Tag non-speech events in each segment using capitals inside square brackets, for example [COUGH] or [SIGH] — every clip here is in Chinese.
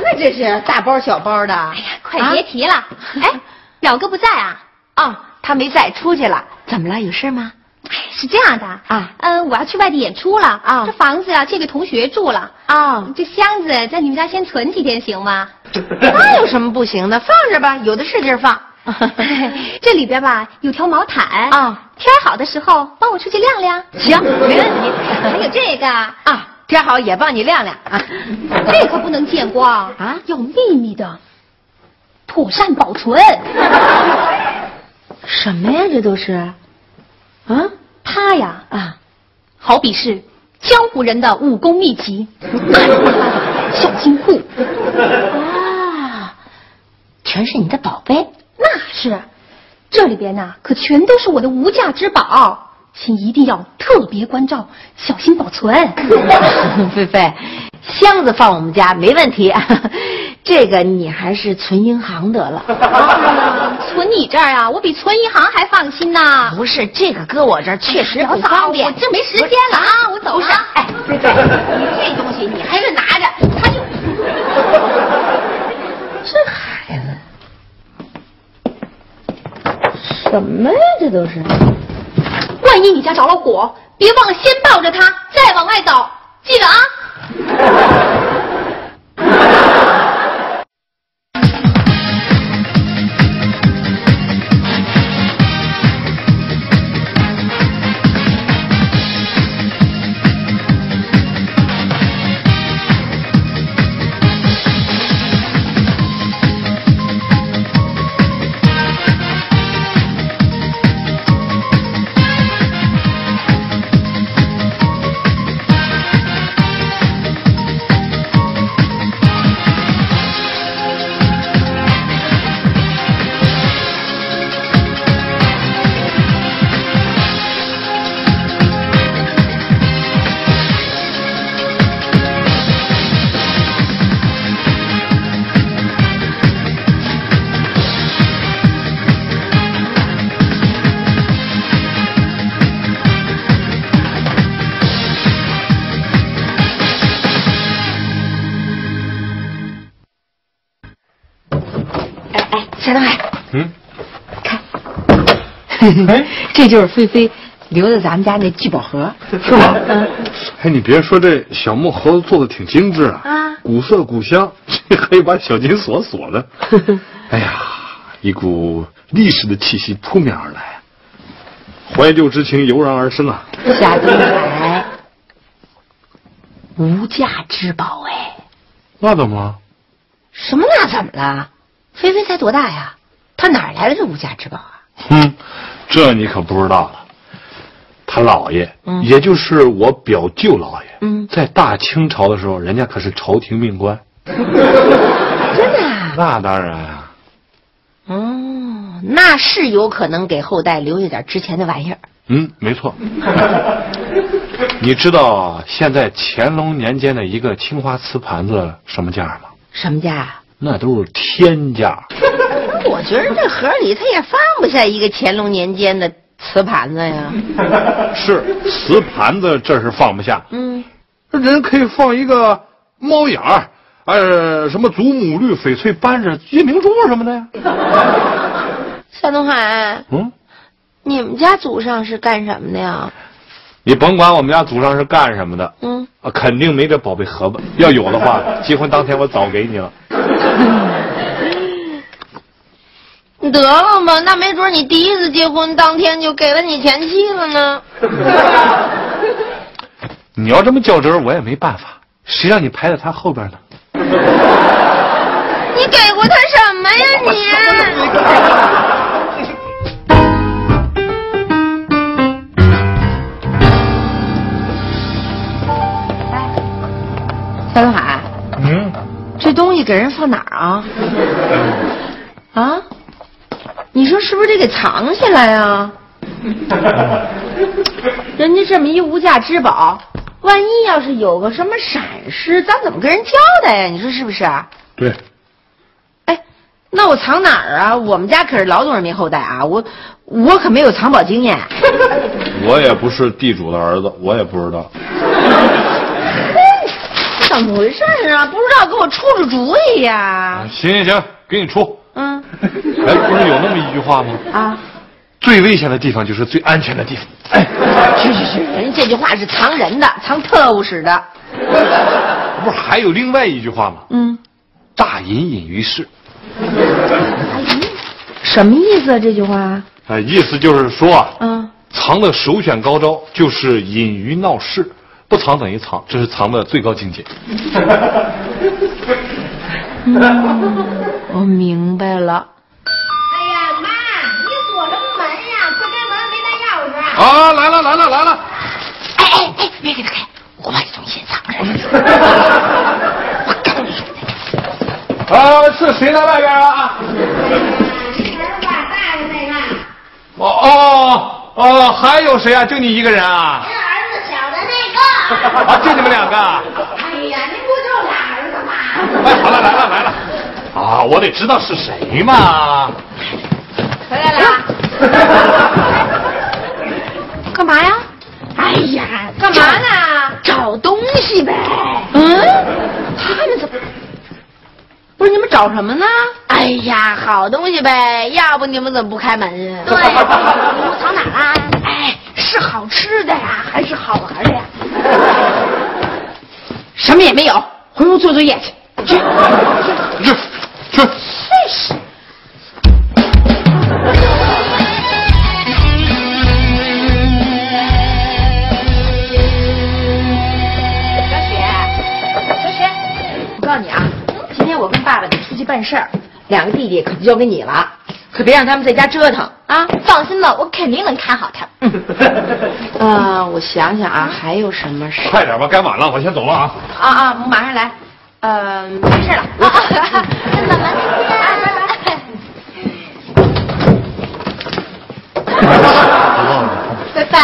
呢？这是大包小包的。哎呀，快别提了。[LAUGHS] 哎，表哥不在啊？啊，他没在，出去了。怎么了？有事吗？哎，是这样的啊，嗯，我要去外地演出了啊，这房子啊借给同学住了啊，这箱子在你们家先存几天行吗？[LAUGHS] 那有什么不行的？放着吧，有的是地儿放。[LAUGHS] 这里边吧有条毛毯啊，天好的时候帮我出去晾晾。行，没问题。还有这个啊，天好也帮你晾晾啊。[LAUGHS] 这可不能见光啊，要秘密的，妥善保存。[LAUGHS] 什么呀？这都是？啊，他呀啊，好比是江湖人的武功秘籍，[LAUGHS] 小金库。啊，全是你的宝贝。那是，这里边呢可全都是我的无价之宝，请一定要特别关照，小心保存。[LAUGHS] 菲菲，箱子放我们家没问题，[LAUGHS] 这个你还是存银行得了。啊、[LAUGHS] 存你这儿啊，我比存银行还放心呢。不是，这个搁我这儿确实不方便。我这没时间了啊，我走了。哎，菲菲，你这东西你还是拿着，他就这孩子。什么呀？这都是！万一你家着了火，别忘了先抱着他，再往外走，记得啊！[LAUGHS] 哎，[LAUGHS] 这就是菲菲留在咱们家那聚宝盒，[LAUGHS] 是吗？嗯，哎，你别说，这小木盒子做的挺精致啊，啊，古色古香，这还有把小金锁锁的，哎呀，一股历史的气息扑面而来，怀旧之情油然而生啊！夏东海，无价之宝哎，那怎么了？什么那怎么了？菲菲才多大呀？她哪来的这无价之宝啊？哼，这你可不知道了。他姥爷，嗯也就是我表舅姥爷，嗯在大清朝的时候，人家可是朝廷命官。[LAUGHS] 真的啊？那当然啊，哦，那是有可能给后代留下点值钱的玩意儿。嗯，没错。[LAUGHS] 你知道现在乾隆年间的一个青花瓷盘子什么价吗？什么价啊？那都是天价。[LAUGHS] 我觉得这盒里它也放不下一个乾隆年间的瓷盘子呀。[LAUGHS] 是瓷盘子，这是放不下。嗯，人可以放一个猫眼儿，呃，什么祖母绿、翡翠扳指、夜明珠什么的呀。[LAUGHS] 夏东海，嗯，你们家祖上是干什么的呀？你甭管我们家祖上是干什么的，嗯，啊，肯定没这宝贝盒子。要有的话，[LAUGHS] 结婚当天我早给你了。你得了吧，那没准你第一次结婚当天就给了你前妻了呢。[LAUGHS] 你要这么较真儿，我也没办法。谁让你排在他后边呢？[LAUGHS] 你给过他什么呀你？[LAUGHS] 夏东海，嗯，这东西给人放哪儿啊？啊？你说是不是得给藏起来啊？[LAUGHS] 人家这么一无价之宝，万一要是有个什么闪失，咱怎么跟人交代呀？你说是不是？对，哎，那我藏哪儿啊？我们家可是劳动人民后代啊，我我可没有藏宝经验。[LAUGHS] 我也不是地主的儿子，我也不知道。怎么回事啊？不知道，给我出出主意呀！行行行，给你出。嗯。[LAUGHS] 哎，不是有那么一句话吗？啊。最危险的地方就是最安全的地方。哎，去去去，人这句话是藏人的，藏特务使的。不是还有另外一句话吗？嗯。大隐隐于市。什么意思啊？这句话？哎，意思就是说啊，嗯，藏的首选高招就是隐于闹市，不藏等于藏，这是藏的最高境界。嗯，[LAUGHS] 我明白了。哎呀妈，你锁什么门呀？快开门，没带钥匙。啊，来了来了来了！哎哎哎，别给他开，我把这东西藏着。[LAUGHS] 我告诉你。啊，是谁在外边啊？儿子大的那个。哦哦哦，还有谁啊？就你一个人啊？[LAUGHS] 啊，就你们两个？哎呀，您不就俩儿子吗？哎，好了，来了来了。啊，我得知道是谁嘛。回来了。[LAUGHS] 干嘛呀？哎呀，干嘛呢？找东西呗。嗯，他们怎么？不是你们找什么呢？哎呀，好东西呗，要不你们怎么不开门啊？对，[LAUGHS] 我藏哪了？哎，是好吃的呀，还是好玩的呀？[LAUGHS] 什么也没有，回屋做作业去。去，去去。真是。小雪，小雪，我告诉你啊，今天我跟爸爸得出去办事儿，两个弟弟可就交给你了，可别让他们在家折腾啊！放心吧，我肯定能看好他。[LAUGHS] 呃，我想想啊，还有什么事？快点吧，该晚了，我先走了啊。啊啊，我马上来。呃，没事了。[LAUGHS] 那咱们 [LAUGHS] 拜拜。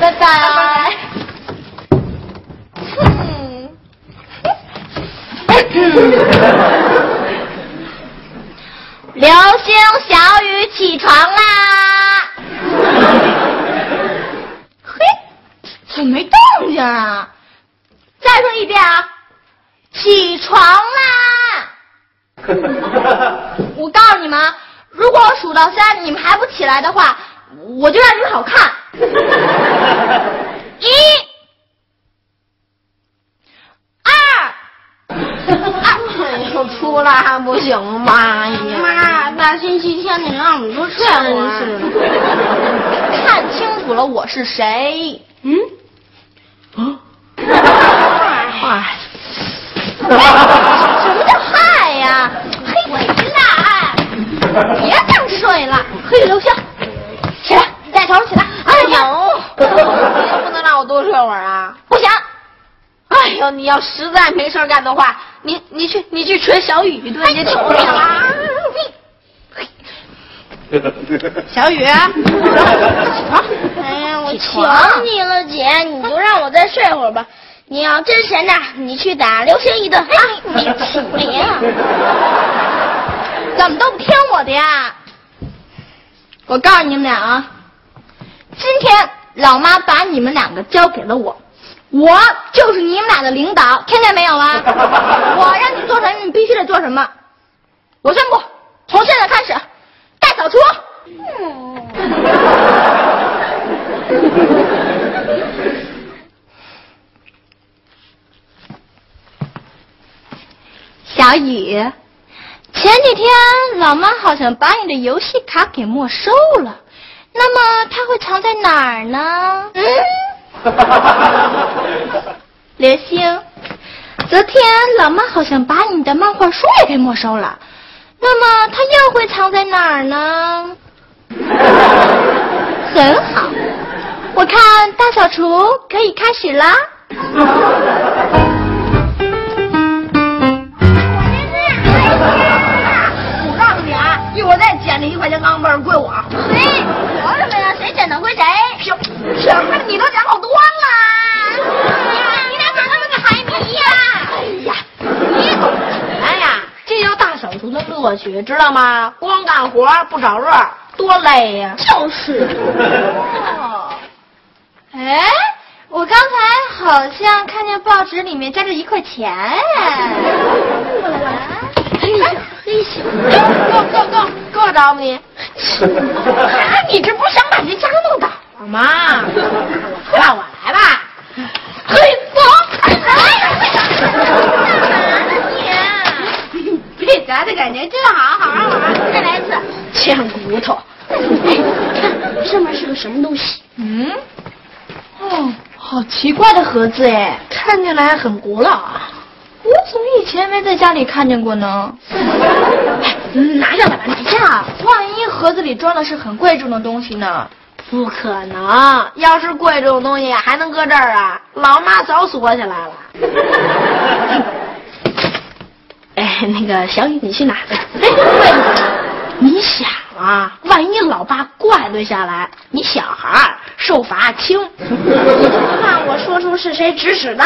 拜拜。流星小雨起床啦！嘿，怎么没动静啊？再说一遍啊！起床啦！我告诉你们啊，如果我数到三，你们还不起来的话，我就让你们好看。[LAUGHS] 一、二、哎呦，出来还不行吗？你妈，大星期天你让我们多睡会儿。看清楚了，我是谁？嗯？哎，什么叫嗨呀？[LAUGHS] 嘿，我来！了，嘿，刘星，起来，带头起来！哎呦，[LAUGHS] 不能让我多睡会儿啊！不行，哎呦，你要实在没事干的话，你你去你去捶小雨去，对，你瞅瞅 [LAUGHS] 啊！小雨，起床！哎呀，我求你了，姐，你就让我再睡会儿吧。你要真闲着，你去打刘星一顿。啊，你起不灵。怎么都不听我的呀？我告诉你们俩啊，今天老妈把你们两个交给了我，我就是你们俩的领导，听见没有啊？[LAUGHS] 我让你做什么，你必须得做什么。我宣布，从现在开始，大扫除。[LAUGHS] 小雨，前几天老妈好像把你的游戏卡给没收了，那么它会藏在哪儿呢？嗯，[LAUGHS] 刘星，昨天老妈好像把你的漫画书也给没收了，那么它又会藏在哪儿呢？[LAUGHS] 很好，我看大扫除可以开始啦。[LAUGHS] 那一块钱钢镚儿归我。谁？我什么呀？谁捡的归谁？凭凭什么你都捡好多了？你俩怎么那么个海迷呀？哎呀，你懂什么呀？这叫大扫除的乐趣，知道吗？光干活不找乐，多累呀！就是。[LAUGHS] 哎，我刚才好像看见报纸里面夹着一块钱哎。嘿咻嘿咻，够够够，够着吗你？你这不想把这家弄倒了吗？我来吧，我来吧。嘿，走！你？被砸的感觉真好，好好玩，再来一次。欠骨头。看上面是个什么东西？嗯，哦，好奇怪的盒子哎，看起来很古老啊。前没在家里看见过呢？拿下来吧，拿下！万一盒子里装的是很贵重的东西呢？不可能，要是贵重东西还能搁这儿啊？老妈早锁起来了。[LAUGHS] 哎，那个小雨，你去哪？[LAUGHS] 你想啊，万一老爸怪罪下来，你小孩受罚轻。[LAUGHS] 怕我说出是谁指使的？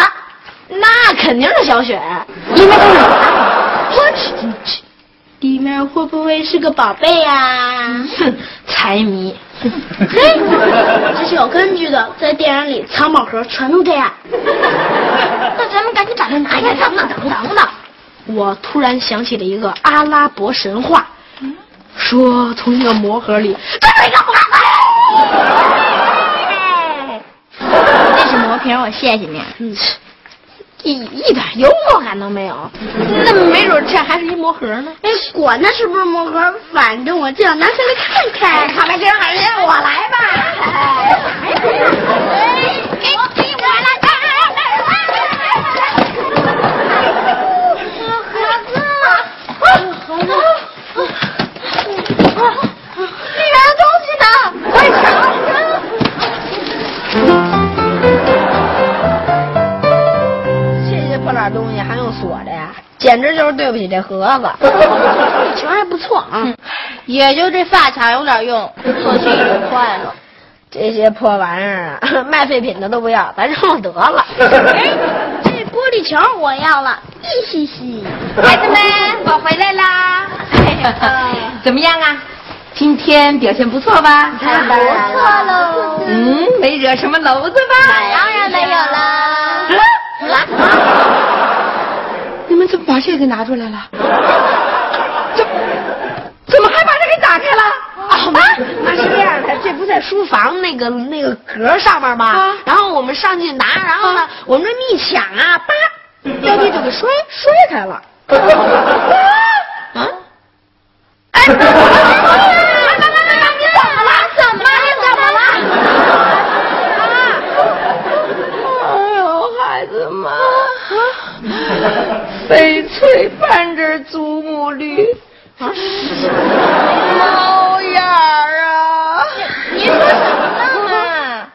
那肯定是小雪。[LAUGHS] 我去里面会不会是个宝贝呀？哼，[LAUGHS] 财迷。[LAUGHS] 嘿，这是有根据的，在电影里藏宝盒全都这样。那咱们赶紧把它拿下来，等等等等等！我突然想起了一个阿拉伯神话，说从一个魔盒里钻出一个宝贝。这是魔瓶，我谢谢你。嗯，一一点幽默感都没有。那没准这还是一魔盒呢。哎，管那是不是魔盒，反正我就要拿下来看看。看来这还是我来吧。简直就是对不起这盒子。[LAUGHS] 球还不错啊，也就这发卡有点用，可惜已经坏了。[LAUGHS] 这些破玩意儿啊，卖废品的都不要，咱扔了得了。[LAUGHS] 哎，这玻璃球我要了，一嘻嘻。孩子们，我回来啦！怎么样啊？今天表现不错吧？太不错喽。嗯，没惹什么娄子吧？当然没有啦。你们怎么把这个给拿出来了？怎怎么还把这给打开了？啊，妈，妈是这样的，这不在书房那个那个格上面吗？然后我们上去拿，然后呢，我们这么一抢啊，叭，掉地就给摔摔开了。啊？哎，妈妈妈妈妈妈，你怎么了？怎么了？你怎么了？哎呦，孩子们，翡翠伴着祖母绿，猫眼儿啊！您说什么呢？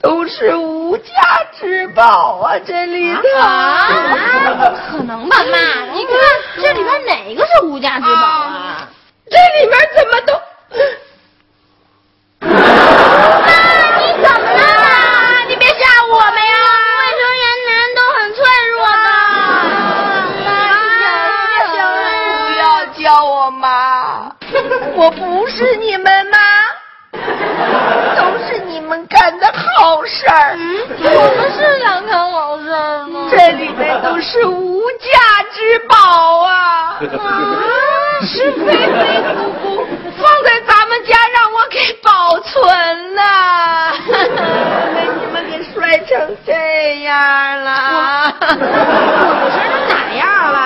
都是无价之宝啊，这里头。啊？不可能吧，妈？你看这里边哪个是无价之宝啊？这里面怎么都……妈，你怎么了？你别吓我们呀！未成年人都很脆弱的。不要叫我妈，我不是你们妈，都是你们干的好事儿。我们是想干好事儿呢。这里面都是无价之宝啊！是菲菲姑姑放在咱们家让我给保存了，被你们给摔成这样了。我摔成哪样了？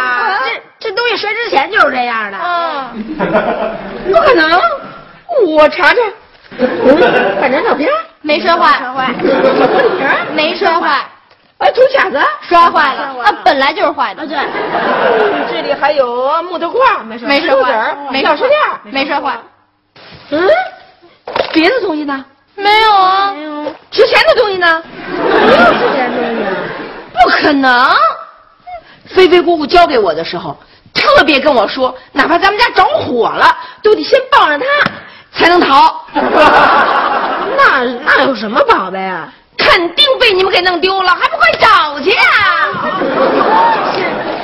这这东西摔之前就是这样的。嗯，不可能，我查查。嗯，反正照片没摔坏，玻璃瓶没摔坏，哎，土卡子。摔坏了，啊，本来就是坏的。对，嗯这里还有木头块，没摔没摔坏没钥匙链儿，没摔坏。嗯，别的东西呢？没有啊，没有。值钱的东西呢？没有值钱的东西。不可能！菲菲姑姑交给我的时候，特别跟我说，哪怕咱们家着火了，都得先抱着它才能逃。[LAUGHS] 那那有什么宝贝啊？肯定被你们给弄丢了，还不快找去啊！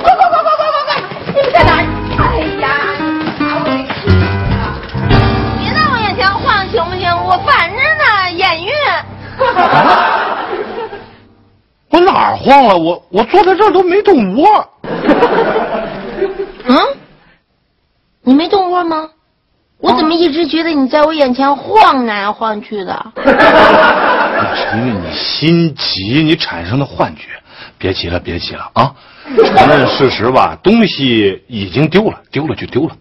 快快快快快快快！你们在哪儿？哎呀，把我给气的！别在我眼前晃行不行？我烦着呢，眼晕。我哪儿晃了？我我坐在这儿都没动窝。[LAUGHS] 嗯，你没动窝吗？我怎么一直觉得你在我眼前晃来晃去的？我承认你心急，你产生的幻觉。别急了，别急了啊！[LAUGHS] 承认事实吧，东西已经丢了，丢了就丢了。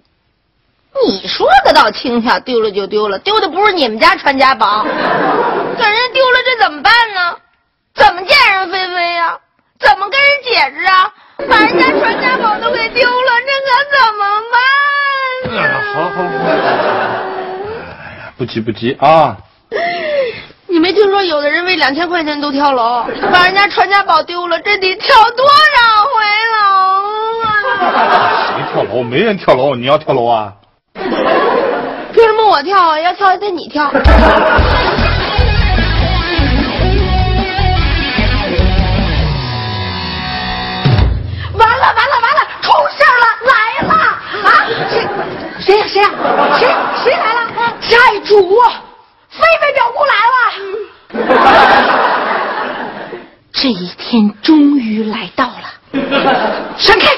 你说的倒轻巧，丢了就丢了，丢的不是你们家传家宝，可人家丢了这怎么办呢？怎么见人飞飞呀？怎么跟人解释啊？把人家传家宝都给丢了，这可怎么办呢？好好好，不急不急啊！你没听说有的人为两千块钱都跳楼，把人家传家宝丢了，这得跳多少回楼啊？谁跳楼？没人跳楼，你要跳楼啊？凭什么我跳啊？要跳还得你跳。完了完了完了，出事了！谁谁呀谁呀谁谁来了？债主。菲菲表姑来了，[LAUGHS] 这一天终于来到了。[LAUGHS] 闪开！[LAUGHS]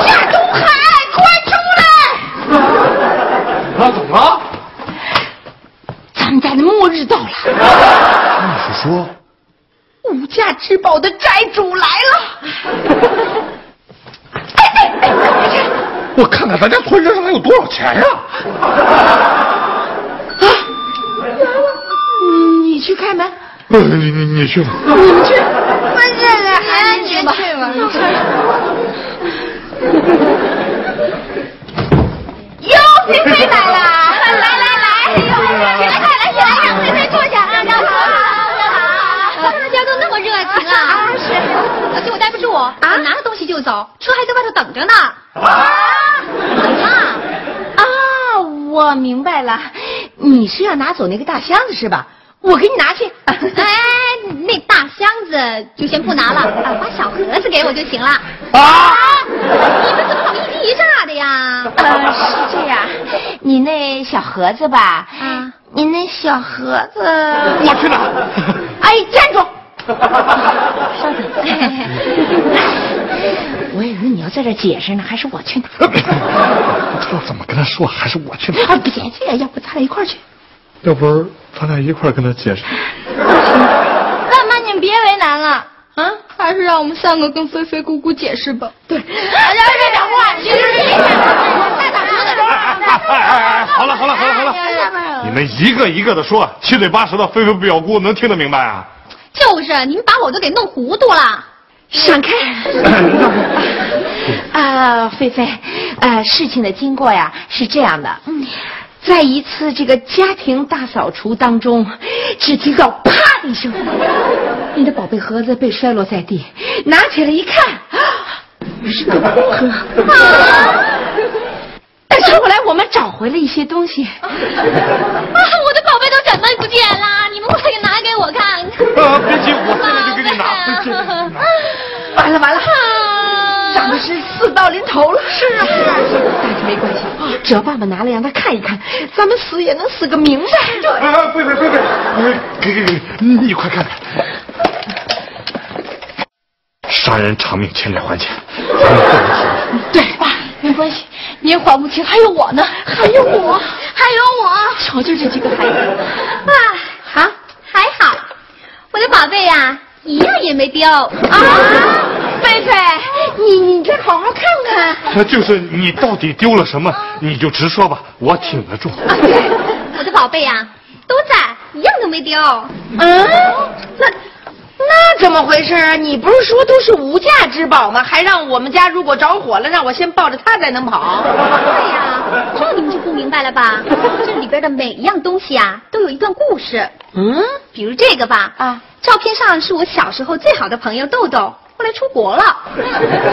夏东海，快出来！啊，怎么了？咱们家的末日到了。你是说，无价之宝的债主来了？我看看咱家存折上还有多少钱呀？啊？你你去开门。你你你去吧。你们去。不是，还是你去吧。哟，菲菲来了！来来来，起来来来起来，让菲菲坐下。啊，好，好，大家都那么热情啊！啊，是。可惜我待不住，啊，拿了东西就走，车还在外头等着呢。啊？怎么？啊，我明白了，你是要拿走那个大箱子是吧？我给你拿去，[LAUGHS] 哎，那大箱子就先不拿了，[LAUGHS] 把小盒子给我就行了。啊！你们怎么老一惊一乍的呀？呃，是这样，你那小盒子吧，啊，你那小盒子，我去拿。哎，站住！[LAUGHS] 稍等，我以为你要在这解释呢，还是我去拿？不知道怎么跟他说，还是我去拿。啊，别介，要不咱俩一块去？要不咱俩一块跟他解释。爸妈，你们别为难了啊，还是让我们三个跟菲菲姑姑解释吧。对，让菲菲讲话，[LAUGHS] 其实是你。哎哎哎，好了好了好了好了，你们一个一个的说，七嘴八舌的，菲菲表姑能听得明白啊？就是，你们把我都给弄糊涂了。闪开！[LAUGHS] 啊，菲菲，呃，事情的经过呀是这样的。嗯。在一次这个家庭大扫除当中，只听到啪的一声，你的宝贝盒子被摔落在地，拿起来一看，是个空盒。但是后来我们找回了一些东西。啊，我的宝贝都怎么不见了？你们快给拿给我看。啊，别急，我现在就给你拿。完了完了。咱们是死到临头了，是啊，但是没关系，只要爸爸拿来让他看一看，咱们死也能死个明白。对，啊，贝贝贝贝，给给给，你快看。看，杀人偿命，欠债还钱，对，爸，没关系，你也还不清，还有我呢，还有我，还有我，瞧就这几个孩子，啊，好，还好，我的宝贝呀，一样也没丢啊。菲菲，你你再好好看看。那就是你到底丢了什么，你就直说吧，我挺得住。我的宝贝呀，都在，一样都没丢。嗯，那那怎么回事啊？你不是说都是无价之宝吗？还让我们家如果着火了，让我先抱着它才能跑。对呀，这你们就不明白了吧？这里边的每一样东西啊，都有一段故事。嗯，比如这个吧，啊，照片上是我小时候最好的朋友豆豆。后来出国了，[LAUGHS]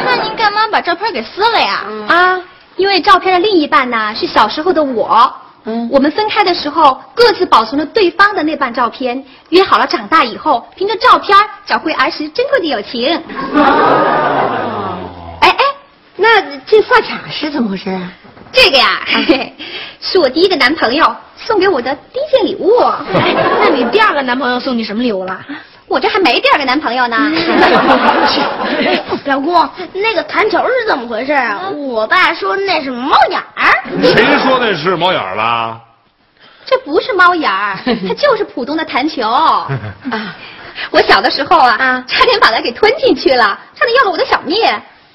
那您干嘛把照片给撕了呀？啊，因为照片的另一半呢是小时候的我，嗯，我们分开的时候各自保存了对方的那半照片，约好了长大以后凭着照片找回儿时珍贵的友情。哦，哎哎，那这发卡是怎么回事啊？这个呀，[LAUGHS] 是我第一个男朋友送给我的第一件礼物。[LAUGHS] 那你第二个男朋友送你什么礼物了？我这还没第二个男朋友呢。[LAUGHS] 老公，那个弹球是怎么回事啊？我爸说那是猫眼儿。谁说那是猫眼儿了？这不是猫眼儿，[LAUGHS] 它就是普通的弹球。[LAUGHS] 啊，我小的时候啊，差点把它给吞进去了，差点要了我的小命。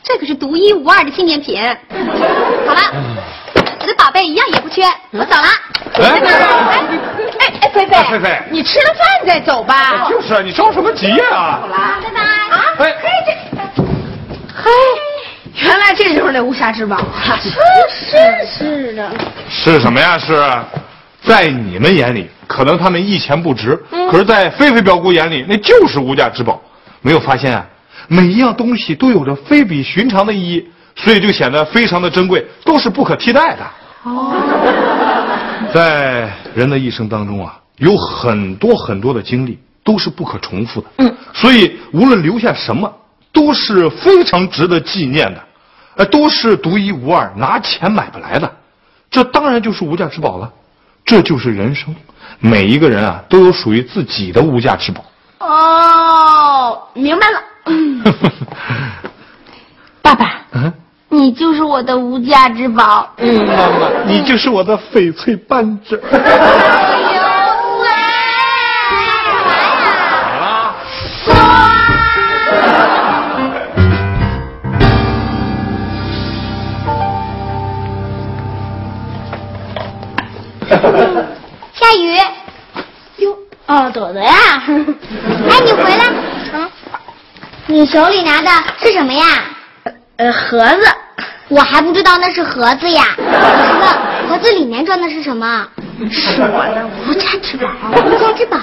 这可是独一无二的纪念品。好了，我的宝贝一样也不缺，我走了。哎哎哎，菲菲，菲菲你吃了饭再走吧。就是啊，你着什么急呀？走了，拜拜。啊，哎嘿这，嘿，原来这就是那无价之宝啊！是是的，是什么呀？是在你们眼里，可能他们一钱不值，可是，在菲菲表姑眼里，那就是无价之宝。没有发现啊？每一样东西都有着非比寻常的意义，所以就显得非常的珍贵，都是不可替代的。哦，在人的一生当中啊，有很多很多的经历都是不可重复的。嗯，所以无论留下什么，都是非常值得纪念的，呃，都是独一无二，拿钱买不来的。这当然就是无价之宝了。这就是人生，每一个人啊都有属于自己的无价之宝。哦，明白了。[LAUGHS] 爸爸，嗯你就是我的无价之宝。嗯，妈妈，你就是我的翡翠扳指。哎呦喂！好啦，下雨。哟，哦，朵朵呀，哎，你回来。嗯，你手里拿的是什么呀？呃，盒子，我还不知道那是盒子呀。问盒子里面装的是什么？是我的无价之宝。无价之宝？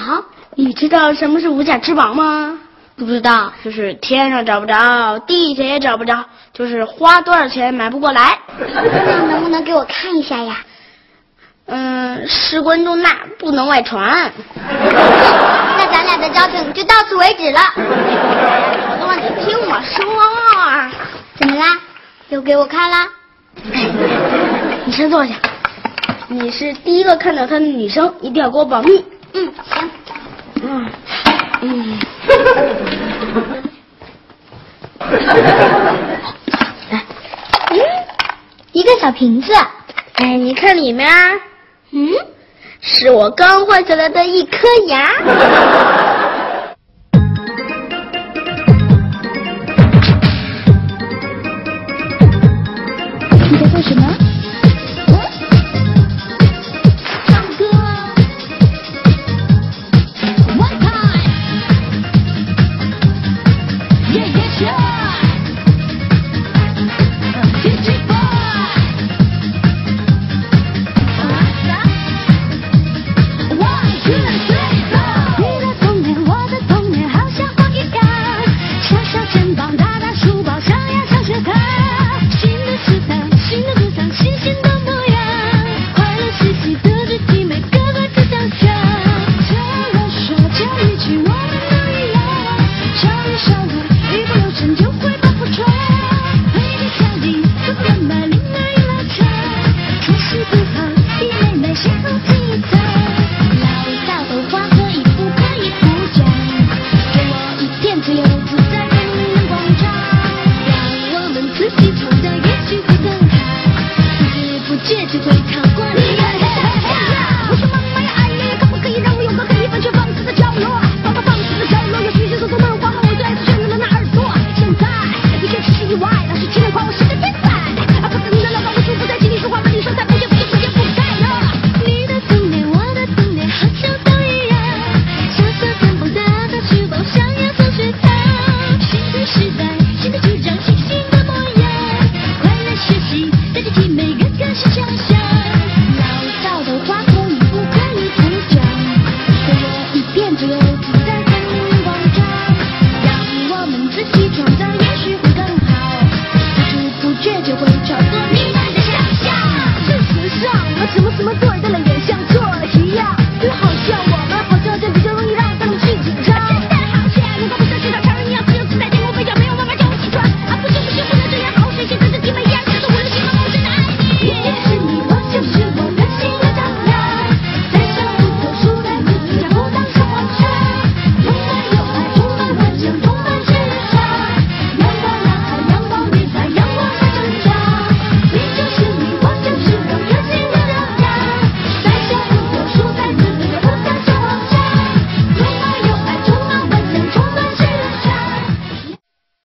你知道什么是无价之宝吗？不知道。就是天上找不着，地下也找不着，就是花多少钱买不过来。[LAUGHS] 那能不能给我看一下呀？嗯，事关重大，不能外传。[LAUGHS] 那咱俩的交情就到此为止了。朵朵，你听我说啊，怎么啦？又给我看啦？[LAUGHS] 你先坐下。你是第一个看到他的女生，一定要给我保密。嗯，行。嗯嗯。嗯，一个小瓶子。哎，你看里面，嗯，是我刚换下来的一颗牙。